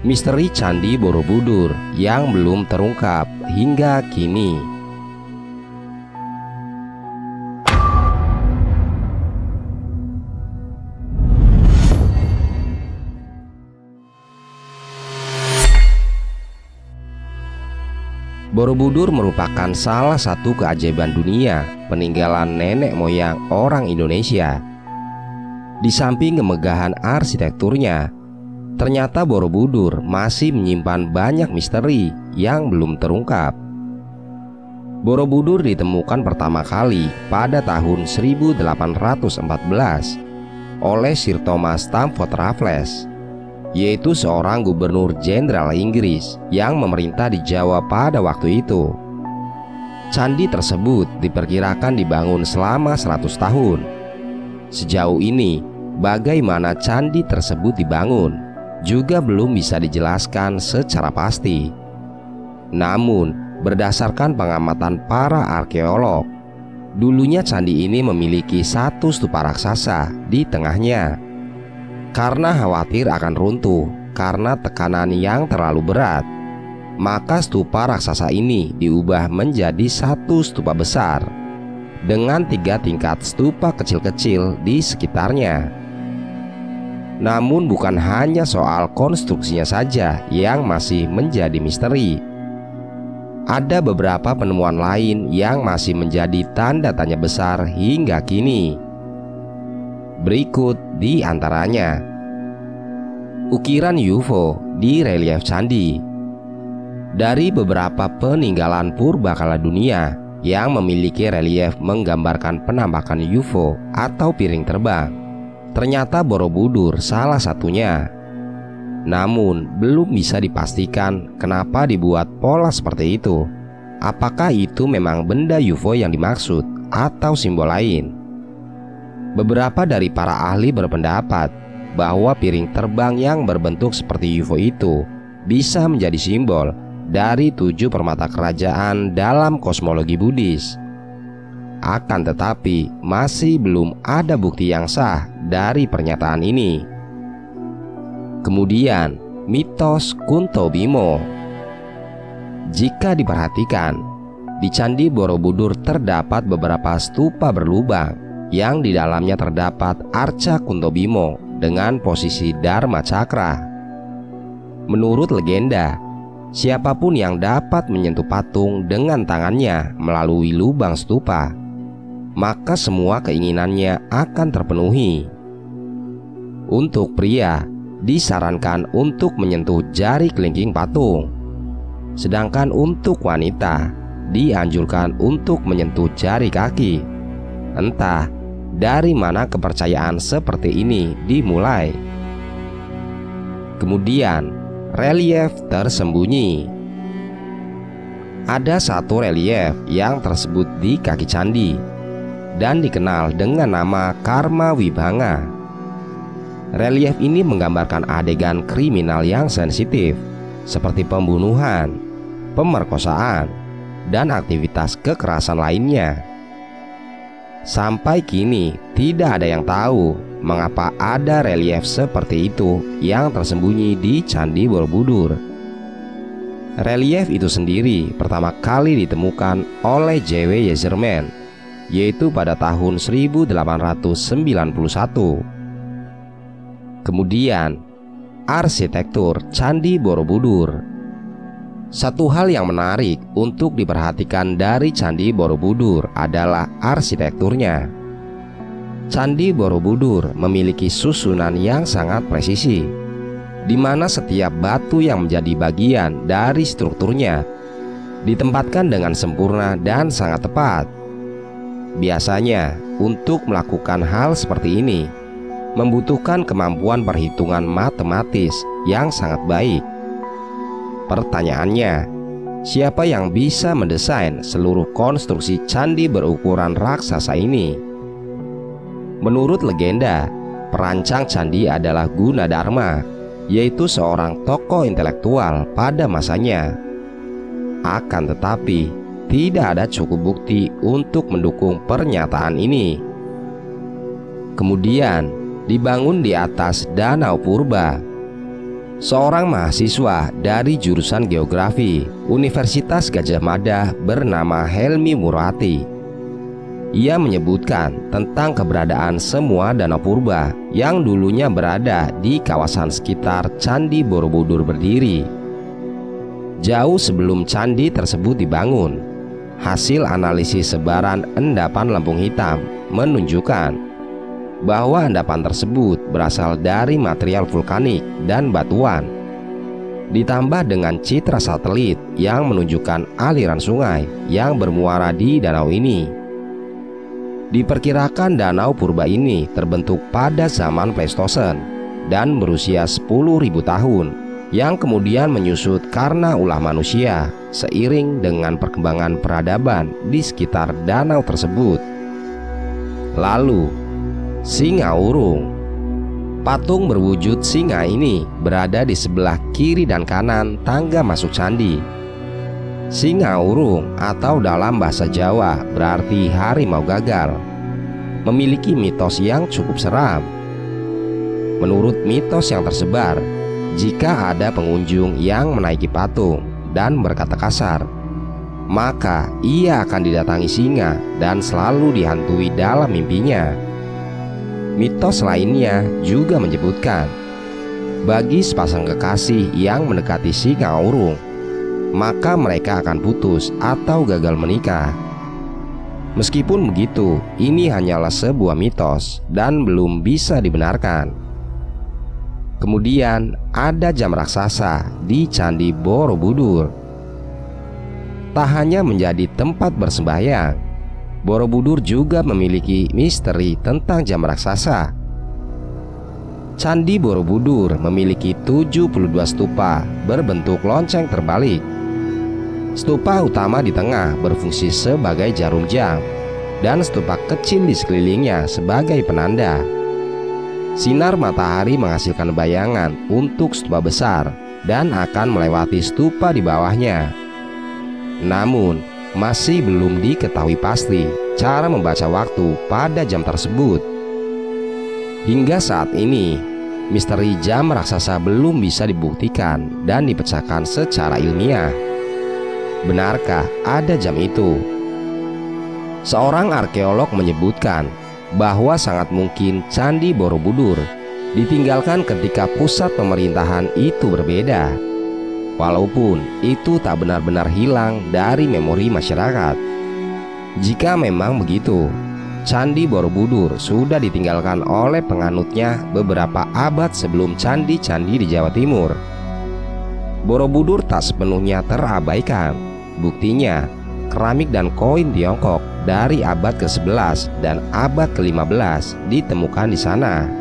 misteri Candi Borobudur yang belum terungkap hingga kini. Borobudur merupakan salah satu keajaiban dunia peninggalan nenek moyang orang Indonesia. Di samping kemegahan arsitekturnya, ternyata Borobudur masih menyimpan banyak misteri yang belum terungkap. Borobudur ditemukan pertama kali pada tahun 1814 oleh Sir Thomas Stamford Raffles yaitu seorang gubernur jenderal Inggris yang memerintah di Jawa pada waktu itu. Candi tersebut diperkirakan dibangun selama 100 tahun. Sejauh ini, bagaimana candi tersebut dibangun juga belum bisa dijelaskan secara pasti. Namun, berdasarkan pengamatan para arkeolog, dulunya candi ini memiliki satu stupa raksasa di tengahnya karena khawatir akan runtuh karena tekanan yang terlalu berat. Maka stupa raksasa ini diubah menjadi satu stupa besar dengan tiga tingkat stupa kecil-kecil di sekitarnya. Namun bukan hanya soal konstruksinya saja yang masih menjadi misteri. Ada beberapa penemuan lain yang masih menjadi tanda tanya besar hingga kini. Berikut di antaranya Ukiran UFO di relief candi Dari beberapa peninggalan purba kala dunia yang memiliki relief menggambarkan penampakan UFO atau piring terbang Ternyata Borobudur salah satunya Namun belum bisa dipastikan kenapa dibuat pola seperti itu Apakah itu memang benda UFO yang dimaksud atau simbol lain? Beberapa dari para ahli berpendapat bahwa piring terbang yang berbentuk seperti UFO itu bisa menjadi simbol dari tujuh permata kerajaan dalam kosmologi Buddhis. Akan tetapi, masih belum ada bukti yang sah dari pernyataan ini. Kemudian, mitos Kunto Bimo. Jika diperhatikan, di Candi Borobudur terdapat beberapa stupa berlubang yang di dalamnya terdapat arca Kuntobimo dengan posisi Dharma Cakra. Menurut legenda, siapa pun yang dapat menyentuh patung dengan tangannya melalui lubang stupa, maka semua keinginannya akan terpenuhi. Untuk pria, disarankan untuk menyentuh jari kelingking patung, sedangkan untuk wanita dianjurkan untuk menyentuh jari kaki. Entah dari mana kepercayaan seperti ini dimulai. Kemudian, relief tersembunyi. Ada satu relief yang tersebut di kaki candi dan dikenal dengan nama Karma Wibhanga. Relief ini menggambarkan adegan kriminal yang sensitif seperti pembunuhan, pemerkosaan, dan aktivitas kekerasan lainnya. Sampai kini tidak ada yang tahu mengapa ada relief seperti itu yang tersembunyi di Candi Borobudur. Relief itu sendiri pertama kali ditemukan oleh J.W. Yeserman yaitu pada tahun 1891. Kemudian, arsitektur Candi Borobudur satu hal yang menarik untuk diperhatikan dari Candi Borobudur adalah arsitekturnya. Candi Borobudur memiliki susunan yang sangat presisi, di mana setiap batu yang menjadi bagian dari strukturnya ditempatkan dengan sempurna dan sangat tepat. Biasanya, untuk melakukan hal seperti ini membutuhkan kemampuan perhitungan matematis yang sangat baik Pertanyaannya, siapa yang bisa mendesain seluruh konstruksi candi berukuran raksasa ini? Menurut legenda, perancang candi adalah Gunadarma, yaitu seorang tokoh intelektual pada masanya. Akan tetapi, tidak ada cukup bukti untuk mendukung pernyataan ini. Kemudian, dibangun di atas danau purba seorang mahasiswa dari jurusan geografi Universitas Gajah Mada bernama Helmi Murati. Ia menyebutkan tentang keberadaan semua danau purba yang dulunya berada di kawasan sekitar Candi Borobudur berdiri. Jauh sebelum candi tersebut dibangun, hasil analisis sebaran endapan lempung hitam menunjukkan bahwa endapan tersebut berasal dari material vulkanik dan batuan. Ditambah dengan citra satelit yang menunjukkan aliran sungai yang bermuara di danau ini. Diperkirakan danau purba ini terbentuk pada zaman Pleistosen dan berusia 10.000 tahun yang kemudian menyusut karena ulah manusia seiring dengan perkembangan peradaban di sekitar danau tersebut. Lalu, Singa Urung. Patung berwujud singa ini berada di sebelah kiri dan kanan tangga masuk candi. Singa Urung atau dalam bahasa Jawa berarti harimau gagal. Memiliki mitos yang cukup seram. Menurut mitos yang tersebar, jika ada pengunjung yang menaiki patung dan berkata kasar, maka ia akan didatangi singa dan selalu dihantui dalam mimpinya. Mitos lainnya juga menyebutkan bagi sepasang kekasih yang mendekati singa urung, maka mereka akan putus atau gagal menikah. Meskipun begitu, ini hanyalah sebuah mitos dan belum bisa dibenarkan. Kemudian ada jam raksasa di Candi Borobudur. Tak hanya menjadi tempat bersembahyang, Borobudur juga memiliki misteri tentang jam raksasa. Candi Borobudur memiliki 72 stupa berbentuk lonceng terbalik. Stupa utama di tengah berfungsi sebagai jarum jam dan stupa kecil di sekelilingnya sebagai penanda. Sinar matahari menghasilkan bayangan untuk stupa besar dan akan melewati stupa di bawahnya. Namun, masih belum diketahui pasti cara membaca waktu pada jam tersebut. Hingga saat ini, misteri jam raksasa belum bisa dibuktikan dan dipecahkan secara ilmiah. Benarkah ada jam itu? Seorang arkeolog menyebutkan bahwa sangat mungkin Candi Borobudur ditinggalkan ketika pusat pemerintahan itu berbeda walaupun itu tak benar-benar hilang dari memori masyarakat. Jika memang begitu, Candi Borobudur sudah ditinggalkan oleh penganutnya beberapa abad sebelum candi-candi di Jawa Timur. Borobudur tak sepenuhnya terabaikan. Buktinya, keramik dan koin Tiongkok dari abad ke-11 dan abad ke-15 ditemukan di sana.